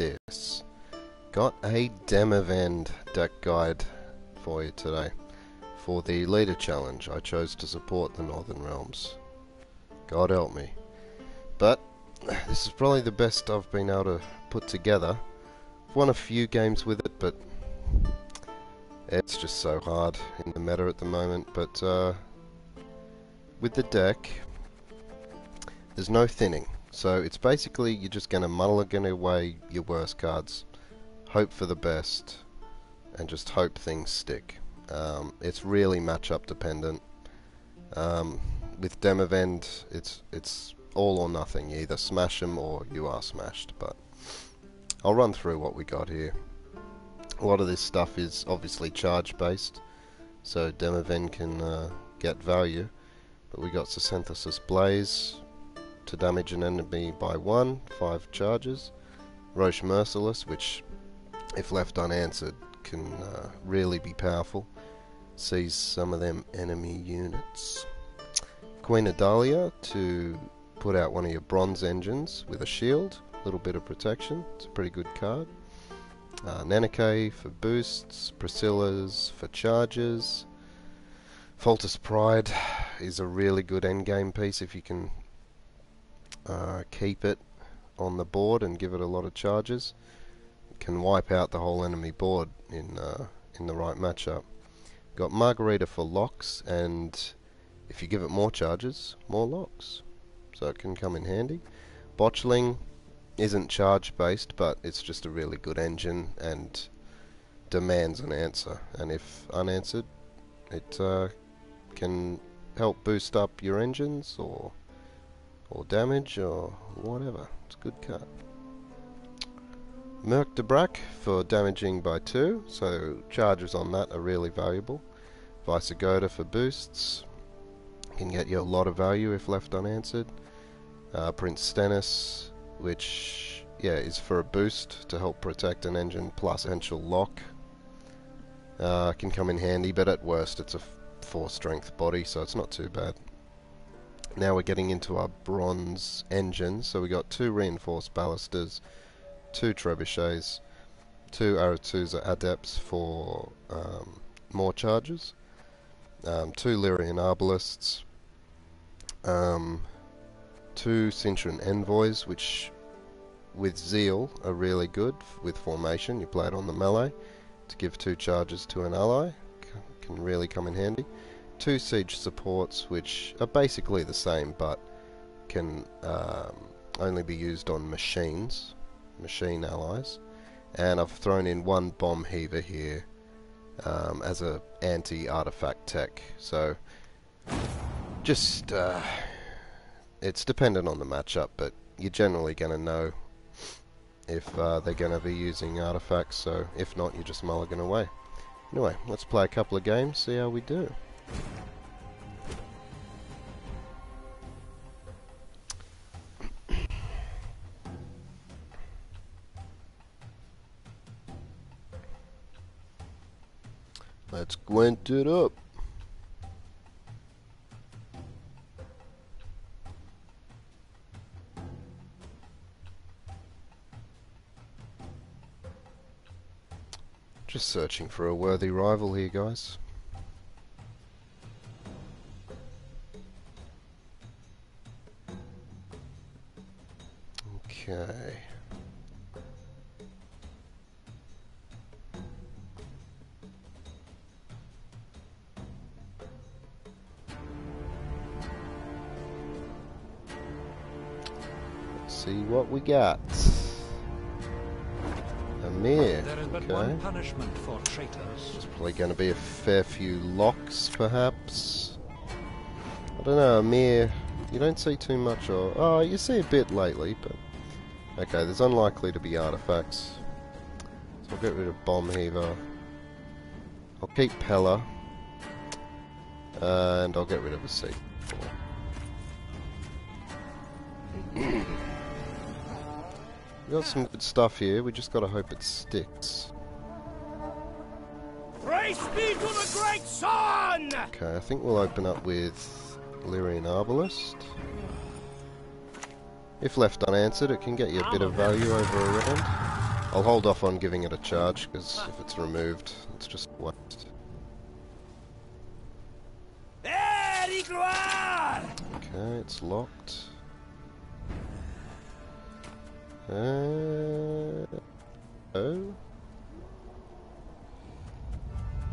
this. Got a Demavend deck guide for you today. For the leader challenge, I chose to support the Northern Realms. God help me. But, this is probably the best I've been able to put together. I've won a few games with it, but it's just so hard in the meta at the moment. But, uh, with the deck, there's no thinning. So it's basically you're just going to mulligan away your worst cards, hope for the best, and just hope things stick. Um, it's really matchup dependent. Um, with Demavend, it's it's all or nothing. You either smash them or you are smashed. But I'll run through what we got here. A lot of this stuff is obviously charge based, so Demavend can uh, get value. But we got Synthesis Blaze, to damage an enemy by 1, 5 charges. Roche Merciless, which, if left unanswered, can uh, really be powerful. Sees some of them enemy units. Queen Adalia to put out one of your bronze engines with a shield, a little bit of protection. It's a pretty good card. Uh, Nenneke for boosts, Priscilla's for charges. Foltest Pride is a really good endgame piece if you can uh, keep it on the board and give it a lot of charges. Can wipe out the whole enemy board in uh, in the right matchup. Got Margarita for locks, and if you give it more charges, more locks. So it can come in handy. Botchling isn't charge based, but it's just a really good engine and demands an answer. And if unanswered, it uh, can help boost up your engines or or damage or whatever. It's a good card. Merc de Brac for damaging by 2, so charges on that are really valuable. Vissegerd for boosts, can get you a lot of value if left unanswered. Uh, Prince Stennis, which yeah is for a boost to help protect an engine plus potential lock. Uh, can come in handy, but at worst it's a 4 strength body, so it's not too bad. Now we're getting into our bronze engines. So we got two reinforced ballistas, two trebuchets, two Aretuza adepts for um, more charges, um, two Lyrian arbalists, um, two Cintran envoys, which with zeal are really good with formation. You play it on the melee to give two charges to an ally. C can really come in handy two siege supports which are basically the same but can um, only be used on machines, machine allies. And I've thrown in one bomb heaver here um, as a anti-artifact tech. So just uh, it's dependent on the matchup, but you're generally going to know if uh, they're going to be using artifacts. So if not, you just mulligan away. Anyway, let's play a couple of games, see how we do. Let's gwent it up. Just searching for a worthy rival here, guys. Okay. Let's see what we got. Emhyr. There is but okay. one punishment for traitors. There's probably going to be a fair few locks, perhaps. I don't know, Emhyr. You don't see too much, or oh, you see a bit lately, but okay. There's unlikely to be artifacts, so I'll get rid of bomb heaver. I'll keep Pella, and I'll get rid of a C. we got some good stuff here. We just got to hope it sticks. Praise be to the great sun! Okay, I think we'll open up with Lyrian Arbalist. If left unanswered, it can get you a bit of value over a round. I'll hold off on giving it a charge, because if it's removed, it's just waste. Okay, it's locked. Uh, oh.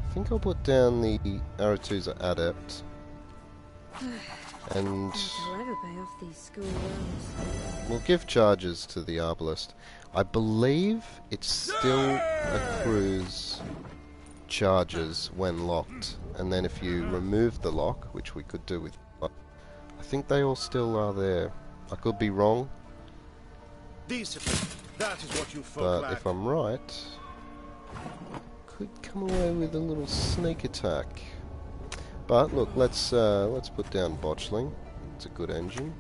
I think I'll put down the Aretuza Adept. And I'll ever pay off these school loans. we'll give charges to the Arbalist. I believe it's still accrues charges when locked. And then if you remove the lock, which we could do with... I think they all still are there. I could be wrong, That is what you but lack. if I'm right, could come away with a little sneak attack. But look, let's uh, let's put down Botchling. It's a good engine.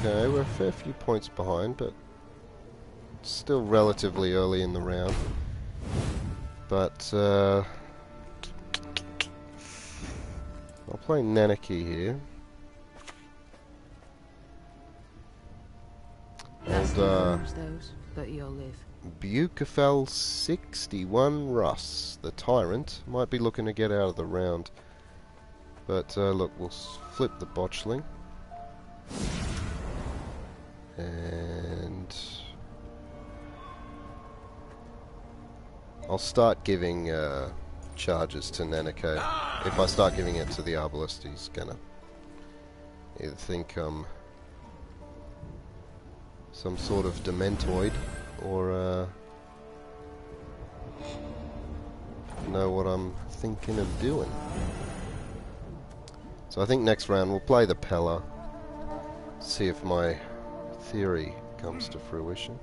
Okay, we're a fair few points behind, but still relatively early in the round. But uh, I'll play Nenneke here. And uh, arms, those, but you'll live. Bucafel 61 Russ, the Tyrant, might be looking to get out of the round. But uh, look, we'll flip the Botchling. And I'll start giving uh, charges to Nenneke. If I start giving it to the Arbalist, he's gonna either think um some sort of Dementoid or uh, know what I'm thinking of doing. So I think next round we'll play the Pella, see if my theory comes to fruition.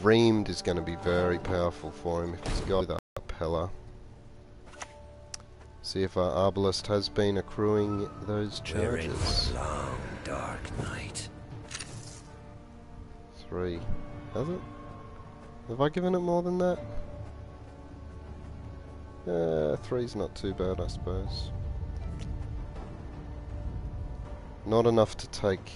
Vreemde is going to be very powerful for him if he's got that Pella. See if our Arbalist has been accruing those We're in charges. a long, dark night. Three. Has it? Have I given it more than that? Uh, three's not too bad, I suppose. Not enough to take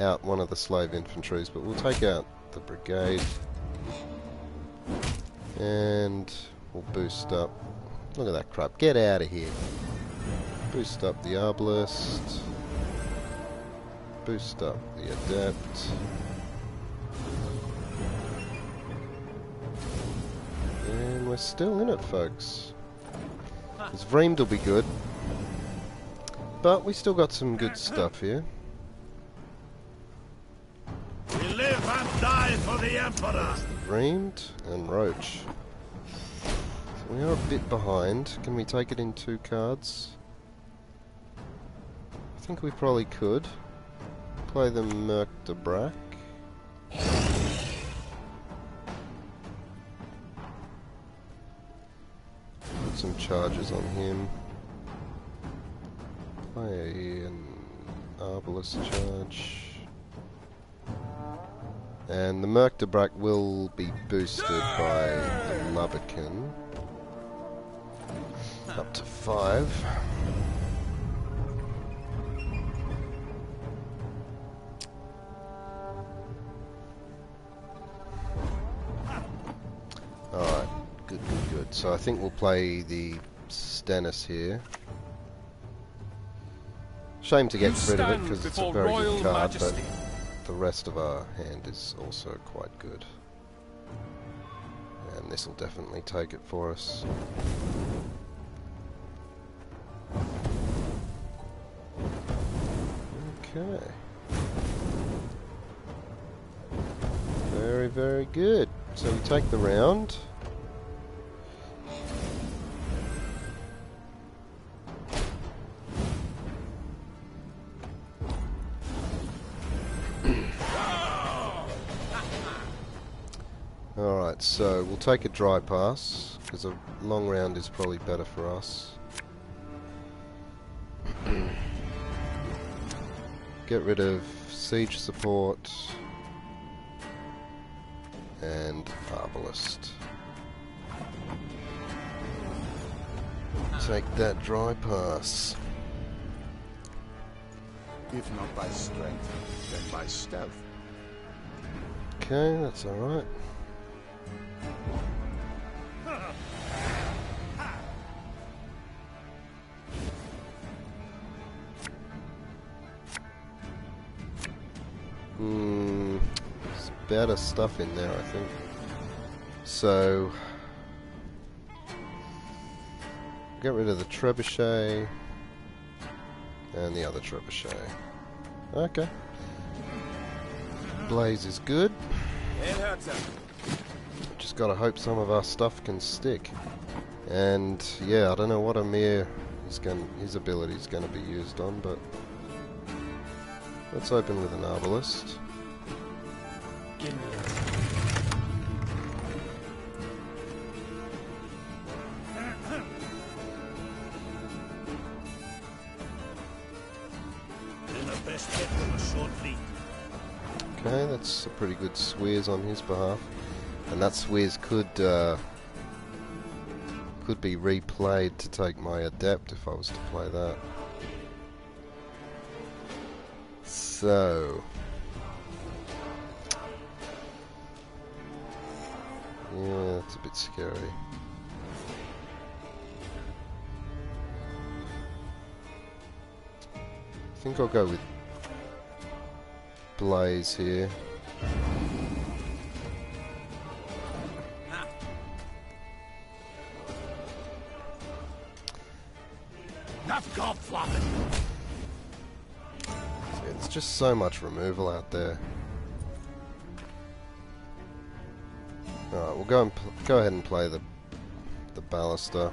out one of the slave infantries, but we'll take out the brigade. And we'll boost up. Look at that crap. Get out of here. Boost up the Arbalist. Boost up the Adept. And we're still in it, folks. This Vreemde will be good. But we still got some good stuff here. Die for the Emperor. Vreemde and Roche. So we are a bit behind. Can we take it in two cards? I think we probably could. Play the Merc de Brac. Put some charges on him. Play an Arbalest charge. And the Merc de Brac will be boosted by the Lubberkin. Up to five. Alright, good, good, good. So I think we'll play the Stennis here. Shame to get You rid of it because it's a very good card, majesty. but the rest of our hand is also quite good. And this will definitely take it for us. Okay. Very, very good. So we take the round. We'll take a dry pass, because a long round is probably better for us. get rid of siege support and arbalist. Take that dry pass. If not by strength, then by stealth. Okay, that's alright. Hmm, there's better stuff in there, I think. So, get rid of the trebuchet and the other trebuchet. Okay. Blaze is good. Just gotta hope some of our stuff can stick. And yeah, I don't know what Emhyr is going his ability is gonna be used on, but let's open with an arbalist. Then the best hit from a short. Okay, that's a pretty good Sweers on his behalf. And that Sweers could uh, could be replayed to take my adept if I was to play that. So Yeah, it's a bit scary. I think I'll go with Blaze here. Just so much removal out there. Alright, we'll go and go ahead and play the the ballista.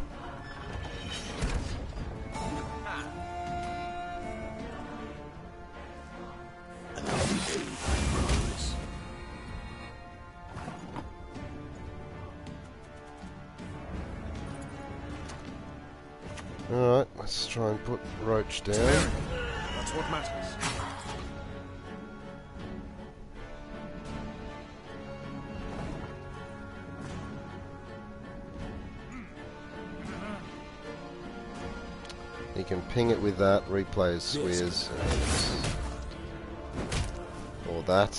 Alright, let's try and put Roche down. That's what matters. Can ping it with that, replay his Sweers, uh, or that.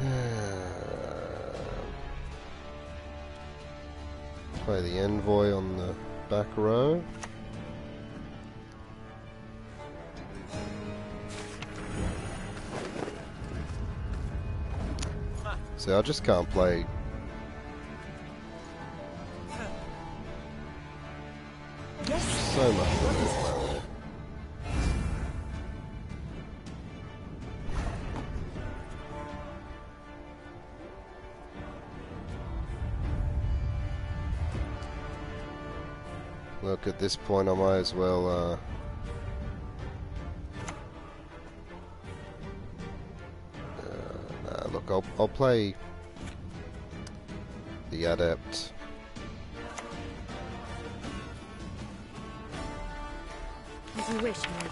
Play the envoy on the back row. See, I just can't play. So much. Look, at this point, I might as well. Uh, I'll play the adept. As you wish, Mary.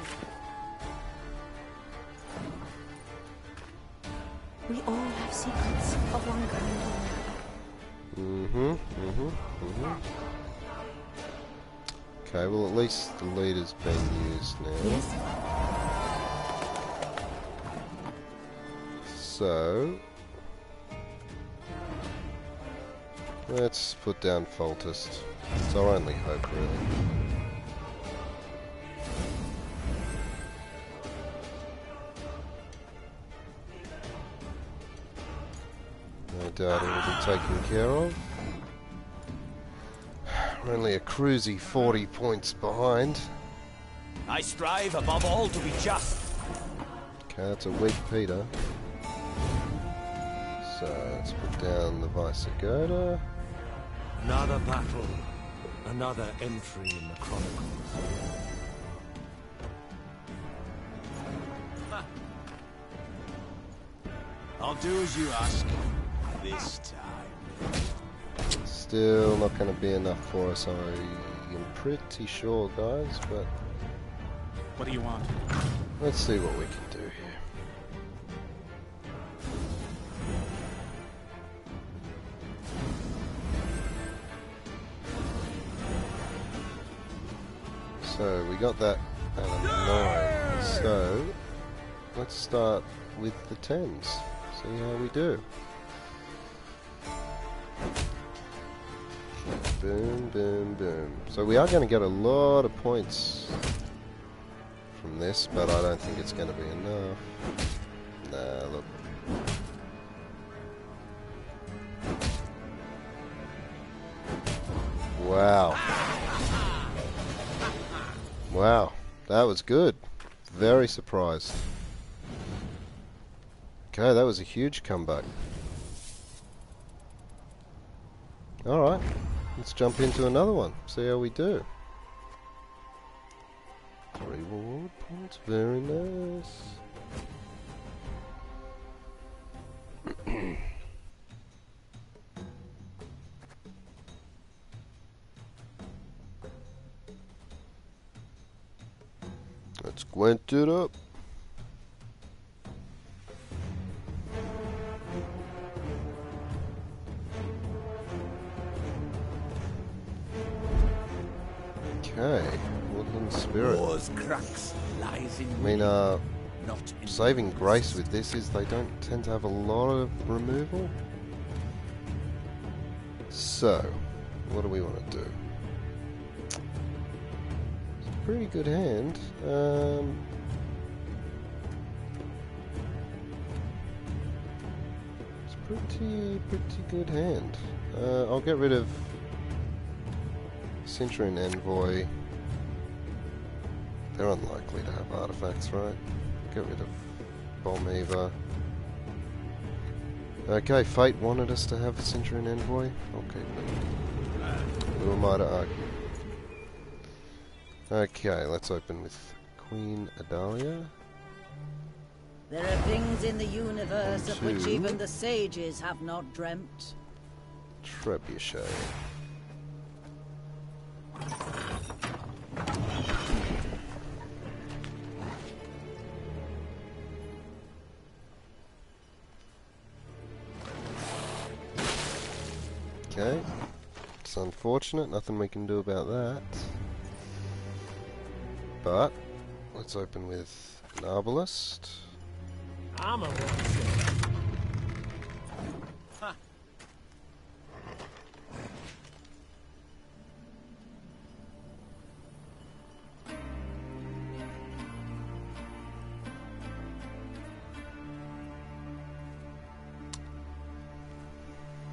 We all have secrets of one kind or another. Mm-hmm. Mm-hmm. Mm-hmm. Okay, well at least the leader's been used now. Yes? So let's put down Foltest. It's our only hope really. No doubt it will be taken care of. We're only a cruisy 40 points behind. I strive above all to be just. Okay, that's a weak Peter. So let's put down the Vice Vissegerd. Another battle, another entry in the Chronicles. I'll do as you ask. This time. Still not going to be enough for us, I am pretty sure, guys, but What do you want? let's see what we can So we got that at a nine. So let's start with the tens. See how we do. Boom, boom, boom. So we are going to get a lot of points from this, but I don't think it's going to be enough. Nah, look. Wow. Wow, that was good. Very surprised. Okay, that was a huge comeback. Alright, let's jump into another one. See how we do. Reward points, very nice. Gwent it up. Okay, Woodland Spirit. War's crux lies in I mean, uh, saving grace with this is they don't tend to have a lot of removal. So, what do we want to do? It's a pretty good hand. Um, it's pretty, pretty good hand. Uh, I'll get rid of Centurion Envoy. They're unlikely to have artifacts, right? Get rid of Bomb Heaver. Okay, Fate wanted us to have a Centurion Envoy. Okay, who am I to argue? Okay, let's open with Queen Adalia. There are things in the universe of which even the sages have not dreamt. Trebuchet. Okay. It's unfortunate, nothing we can do about that. But, let's open with an Arbalist. I'm a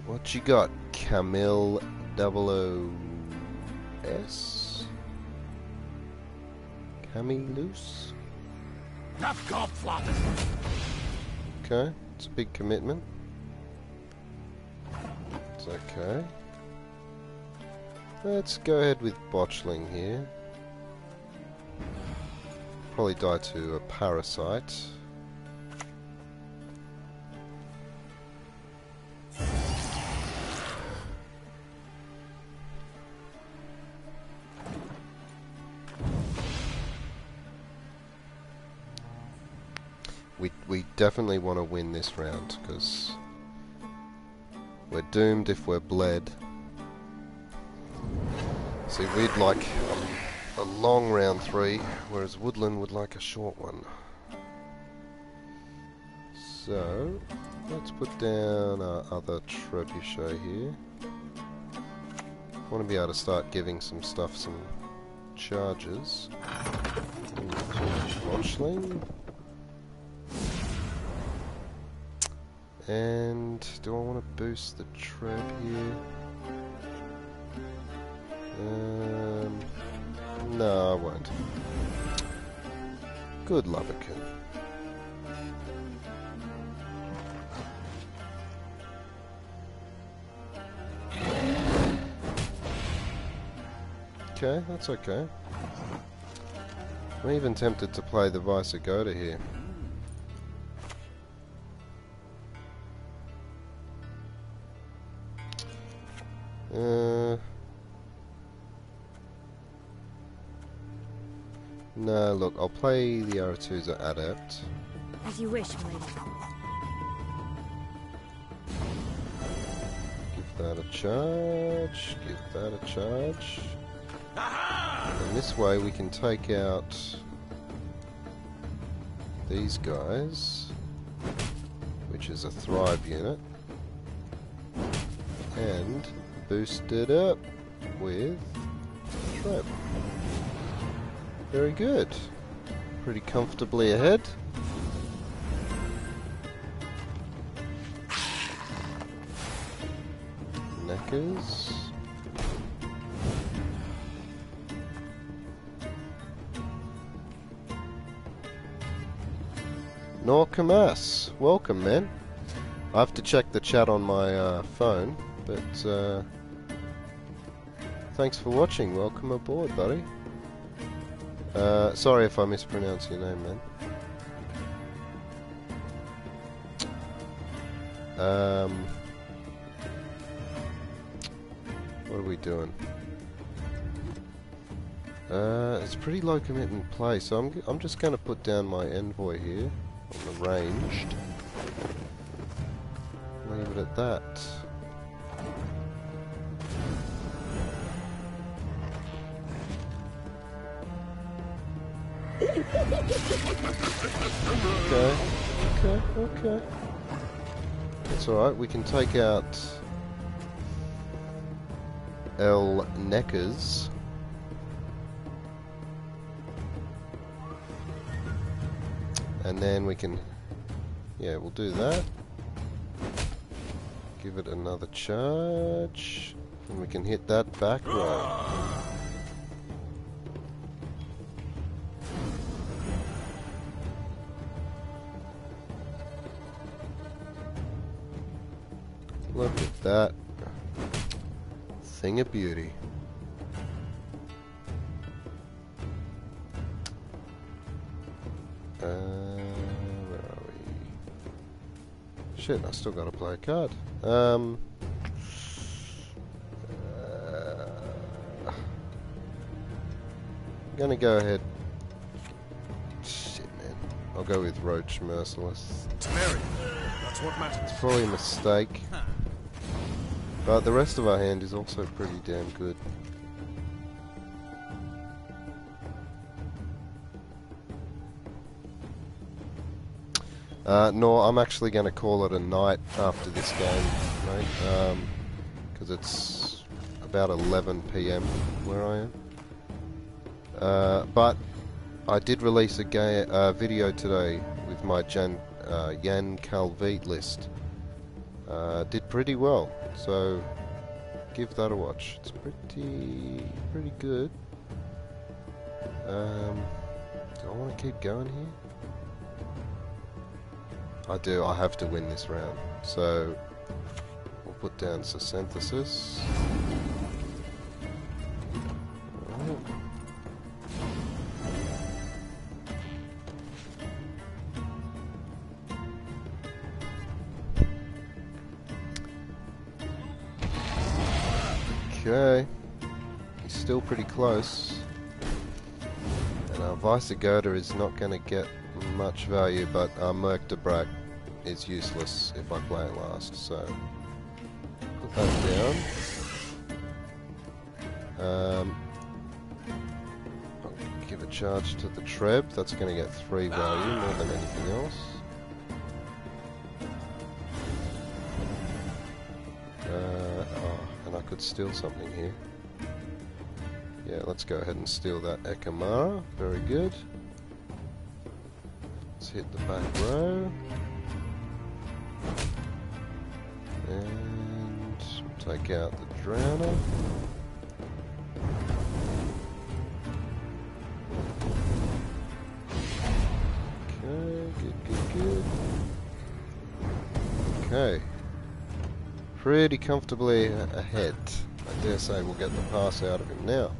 What you got, Camille Double O S? Cop flop. Okay, it's a big commitment. It's okay. Let's go ahead with Botchling here. Probably die to a parasite. Definitely want to win this round because we're doomed if we're bled. See, we'd like a, long round three, whereas Woodland would like a short one. So, let's put down our other trebuchet here. want to be able to start giving some stuff some charges. Botchling. And do I want to boost the trap here? Um, no, I won't. Good lubberkin. Okay, that's okay. I'm even tempted to play the Vissegerd here. Uh, no, look, I'll play the Aretuza Adept. As you wish, my lady. Give that a charge. Give that a charge. And this way we can take out these guys, which is a Thrive unit, and boost it up with Trap. Very good. Pretty comfortably ahead. Knackers. Norkamas, welcome man. I have to check the chat on my uh, phone, but uh, thanks for watching. Welcome aboard, buddy. Uh, sorry if I mispronounce your name, man. Um, what are we doing? Uh, it's pretty low commitment play, so I'm, I'm just going to put down my envoy here on the ranged. Leave it at that. Okay. That's alright, we can take out El Neckers. And then we can, yeah, we'll do that. Give it another charge. And we can hit that back row. Look at that. Thing of beauty. Uh, where are we? Shit, I still gotta play a card. Um. uh, I'm gonna go ahead. Shit, man. I'll go with Roche Merciless. Temerian. That's what matters. It's probably a mistake. But the rest of our hand is also pretty damn good. Uh, no, I'm actually going to call it a night after this game, mate, because it's about 11 p.m. where I am. Uh, but I did release a uh, video today with my Jan, uh, Jan list. Uh, did pretty well, so give that a watch. It's pretty, pretty good. Um, do I want to keep going here? I do. I have to win this round. So we'll put down synthesis. Pretty close. And our Vissegerd is not going to get much value, but our Merc de Brac is useless if I play it last, so put that down. Um, give a charge to the Treb, that's going to get 3 value more than anything else. Uh, oh, and I could steal something here. Yeah, let's go ahead and steal that Ekimmara. Very good. Let's hit the back row. And take out the Drowner. Okay, good, good, good. Okay. Pretty comfortably ahead. I dare say we'll get the pass out of him now.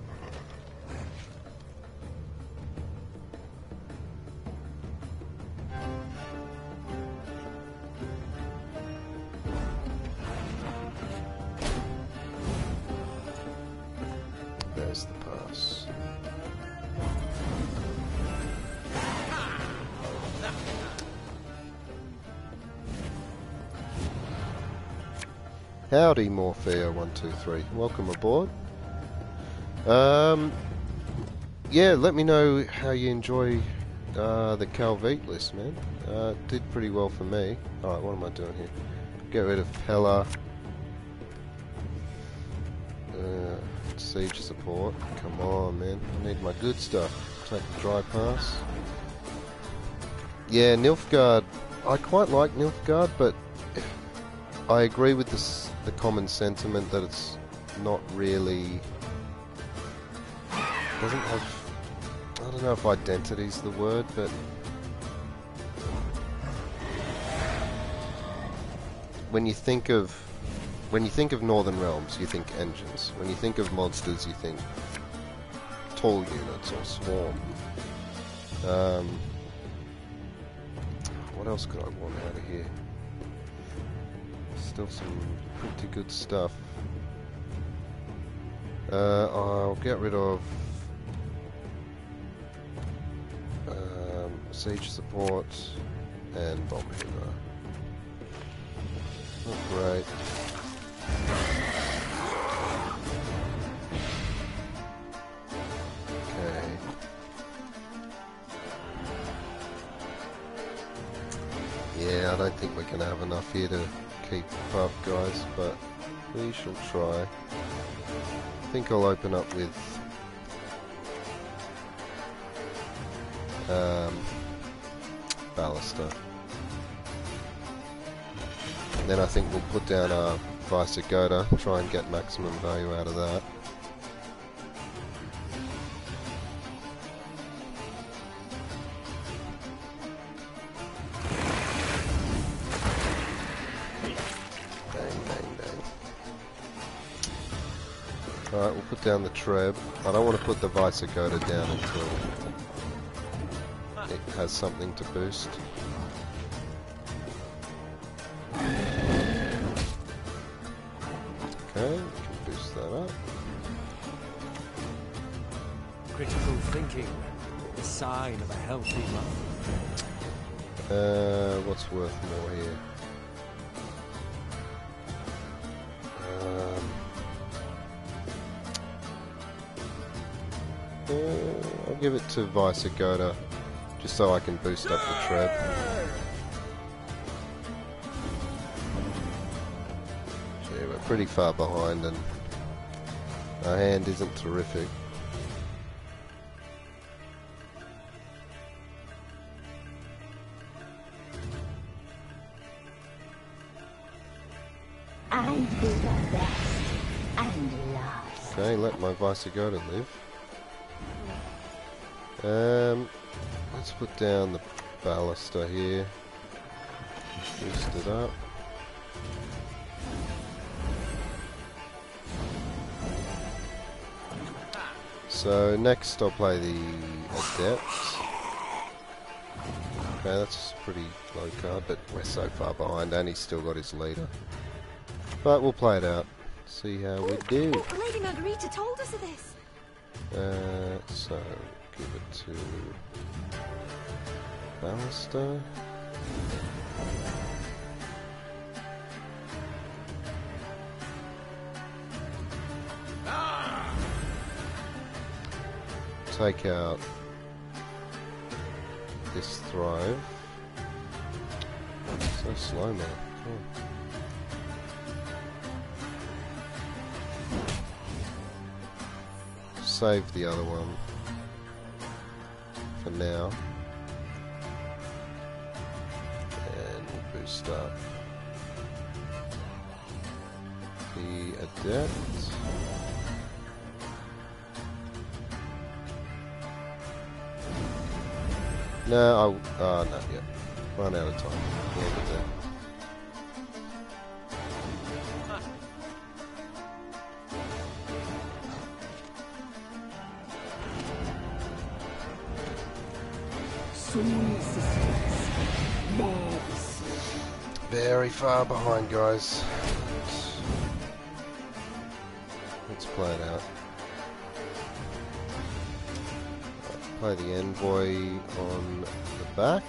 Howdy, Morpheo123. Welcome aboard. Um, yeah, let me know how you enjoy uh, the Calvite list, man. Uh, did pretty well for me. Alright, what am I doing here? Get rid of Pella. Uh, siege support. Come on, man. I need my good stuff. Take the dry pass. Yeah, Nilfgaard. I quite like Nilfgaard, but I agree with this, the common sentiment that it's not really doesn't have I don't know if identity's the word, but when you think of when you think of Northern Realms, you think engines. When you think of monsters, you think tall units or swarm. Um, what else could I want out of here? Still some pretty good stuff. Uh, I'll get rid of um, siege support and bomb heaver. Not great. Okay. Yeah, I don't think we're to have enough here to keep up, guys, but we shall try. I think I'll open up with um, Ballista. Then I think we'll put down our Vissegerd, try and get maximum value out of that. Down the Treb. I don't want to put the Vissegerd down until it has something to boost. Okay, we can boost that up. Critical thinking, the sign of a healthy mind. Uh, what's worth more here? Give it to Vissegerd, just so I can boost up the tread. Gee, we're pretty far behind and our hand isn't terrific. I do the best and last. Okay, let my Vissegerd live. Um, let's put down the baluster here. Boost it up. So next I'll play the Adept. Okay, that's a pretty low card, but we're so far behind and he's still got his leader. But we'll play it out. See how we do. Lady Margarita told us of this. Uh, so give it to Ballista. Take out this thrive. So slow, man. Come on. save the other one for now. And we'll boost up the adept. No, I, uh, no, yeah. Run out of time. Yeah, far behind, guys. Let's play it out. Play the envoy on the back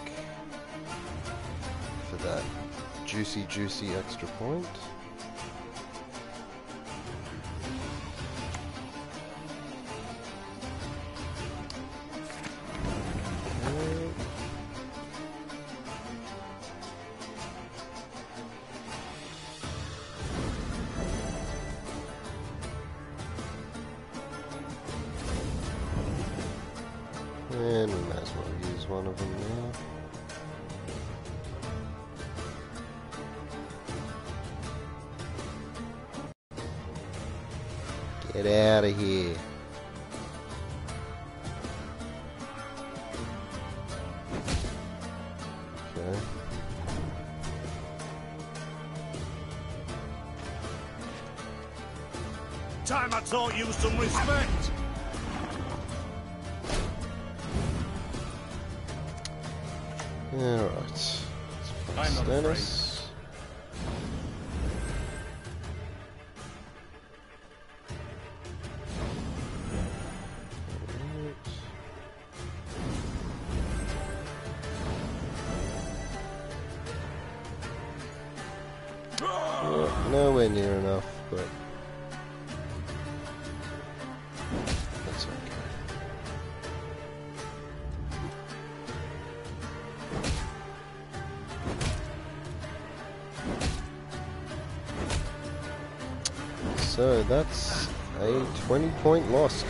for that juicy, juicy extra point. Time I taught you some respect. Alright. I'm not afraid.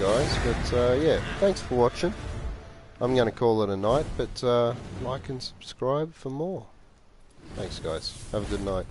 Guys. But uh, yeah, thanks for watching. I'm going to call it a night, but uh, like and subscribe for more. Thanks, guys. Have a good night.